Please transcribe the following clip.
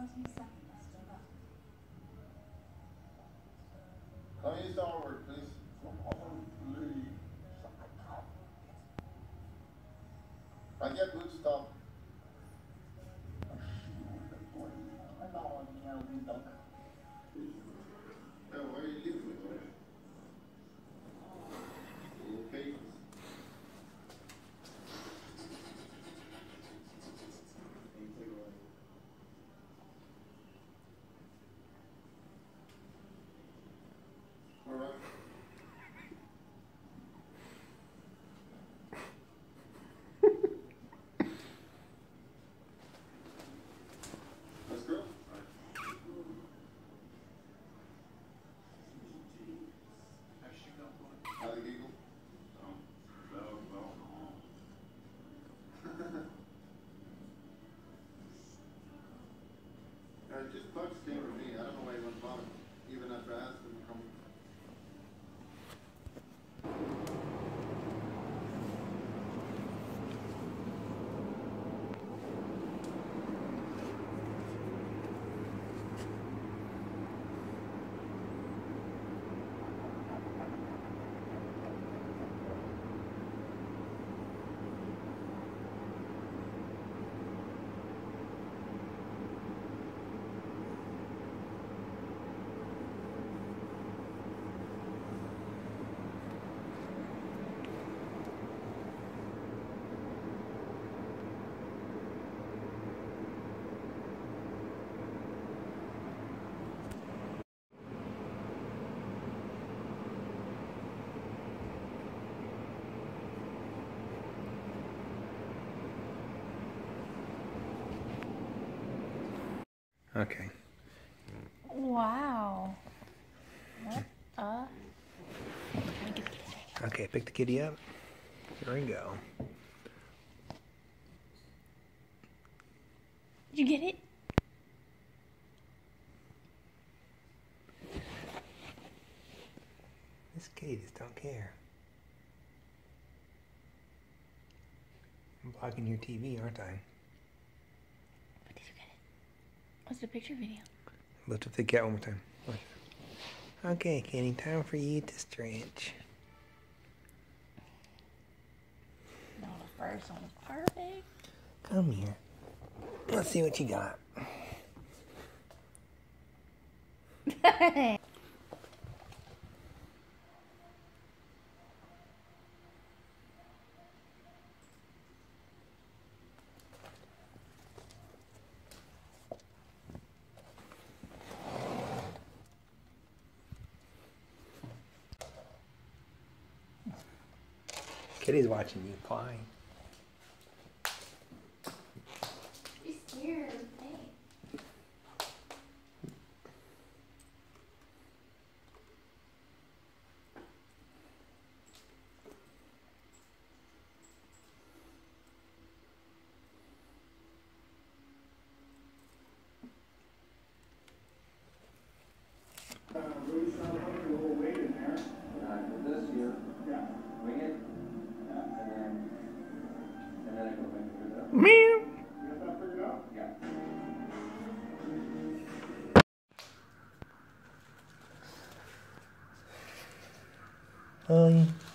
Come just Bucks came to me, I don't know why he went bottom, even after asked him to come. Okay. Wow. What a. Okay, pick the kitty up. Here we go. Did you get it? This kitty just don't care. I'm blocking your TV, aren't I? Did you get it? What's the picture video? Lift up the cat one more time. Okay, kitty, time for you to stretch. No, the first one was perfect. Come here. Let's see what you got. Kitty's watching you fly. 嗯。